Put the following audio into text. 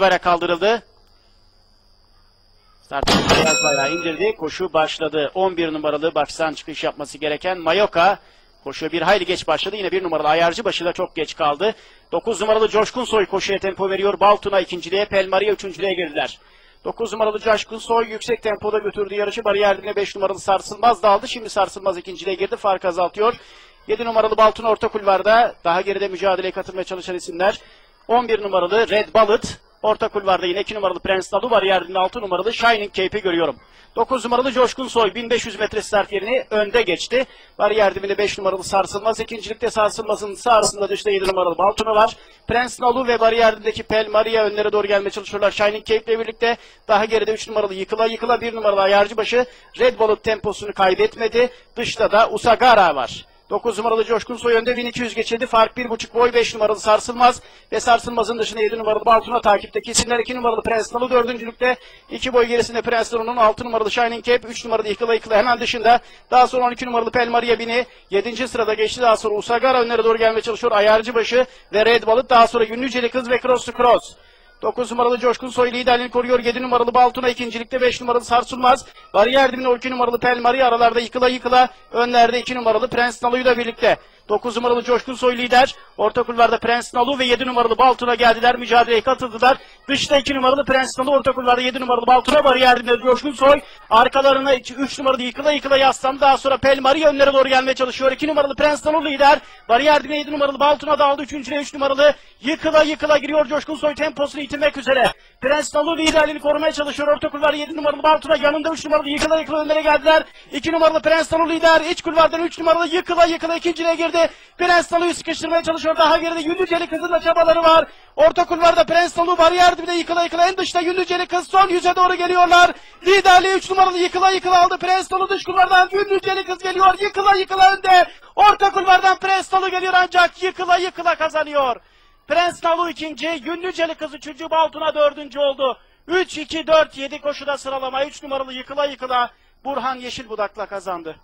Bayrak kaldırıldı. Start beyaz bayrağı indirdi. Koşu başladı. 11 numaralı baştan çıkış yapması gereken Mayoka. Koşu bir hayli geç başladı. Yine bir numaralı ayarcı başı da çok geç kaldı. 9 numaralı Coşkun Soy koşuya tempo veriyor. Baltuna ikinciliğe, Pelmaria üçüncülüğe girdiler. 9 numaralı Coşkun Soy yüksek tempoda götürdü yarışı. Bariyer dibine 5 numaralı Sarsılmaz da aldı. Şimdi Sarsılmaz ikinciliğe girdi. Fark azaltıyor. 7 numaralı Baltun orta kulvarda. Daha geride mücadeleye katılmaya çalışan isimler. 11 numaralı Red Bullet. Orta kulvarda yine 2 numaralı Prens Dalu var. Yerdinde 6 numaralı Shining Cape'i görüyorum. 9 numaralı Coşkun Soy 1500 metre start yerini önde geçti. Bariyer dibinde 5 numaralı Sarsılmaz. ikincilikte Sarsılmaz'ın sağrısında dışta 7 numaralı Baltuna var. Prens Nalu ve bariyer dibindeki Pel Maria önlere doğru gelmeye çalışıyorlar. Shining Cape ile birlikte daha geride 3 numaralı Yıkıla Yıkıla 1 numaralı Ayarcıbaşı Red Bullet temposunu kaybetmedi. Dışta da Usagara var. 9 numaralı Coşkun Soy önde 1200 geçildi. Fark 1.5 boy 5 numaralı Sarsılmaz ve Sarsılmaz'ın dışında 7 numaralı Baltuna takipteki isimler 2 numaralı Prens Nalı dördüncülükte 2 boy gerisinde Prens Nalı'nın 6 numaralı Shining Cape 3 numaralı Yıkıla Yıkıla hemen dışında daha sonra 12 numaralı Pelmaria Bini 7. sırada geçti daha sonra Usagara önlere doğru gelmeye çalışıyor Ayarcıbaşı ve Red Balık daha sonra Yünlüceli Kız ve Cross to Cross 9 numaralı Coşkun Soy liderliğini koruyor. 7 numaralı Baltuna ikincilikte 5 numaralı Sarsılmaz. Bariyer dibinde 2 numaralı Pelmari aralarda yıkıla yıkıla. Önlerde 2 numaralı Prens Nalu'yla birlikte. 9 numaralı Coşkun Soy lider. Orta kulvarda Prens Nalu ve 7 numaralı Baltuna geldiler. Mücadeleye katıldılar. Dışta 2 numaralı Prens Nalu. Orta kulvarda 7 numaralı Baltuna bariyer dibinde Coşkun Soy. Arkalarına 3 numaralı yıkıla yıkıla yaslandı. Daha sonra Pelmari önlere doğru gelmeye çalışıyor. 2 numaralı Prens Nalu lider. Bariyer dibinde 7 numaralı Baltuna da aldı. 3. 3 numaralı yıkıla yıkıla giriyor. Coşkun Soy temposunu yitirmek üzere. Prens Nalu liderliğini korumaya çalışıyor. Orta kulvar 7 numaralı Baltuna yanında 3 numaralı yıkıla yıkıla önlere geldiler. 2 numaralı Prens Nalu lider. İç kulvardan 3 numaralı yıkıla yıkıla ikinciliğe girdi. Prens Nalu'yu sıkıştırmaya çalışıyor. Daha geride Yündüceli kızın da çabaları var. Orta kulvarda Prens Nalu bariyer dibinde yıkıla yıkıla en dışta Yündüceli kız son yüze doğru geliyorlar. Liderliği 3 numaralı yıkıla yıkıla aldı. Prens Nalu dış kulvardan Yündüceli kız geliyor. Yıkıla yıkıla önde. Orta kulvardan Prens Nalu geliyor ancak yıkıla yıkıla kazanıyor. Prens Nalu ikinci, Yünlüceli kız üçüncü, Baltuna dördüncü oldu. 3, 2, 4, 7 koşuda sıralama 3 numaralı yıkıla yıkıla Burhan Yeşilbudak'la kazandı.